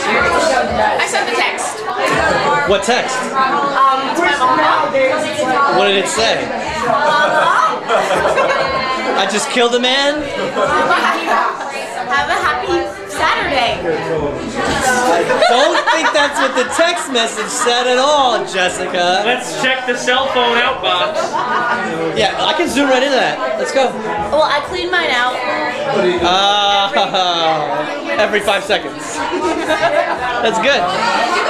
I sent the text. What text? Um, What did it say? I just killed a man? Have a happy Saturday. Don't think that's what the text message said at all, Jessica. Let's check the cell phone out box. Yeah, I can zoom right into that. Let's go. Well, I cleaned mine out. Uh, every five seconds. That's good.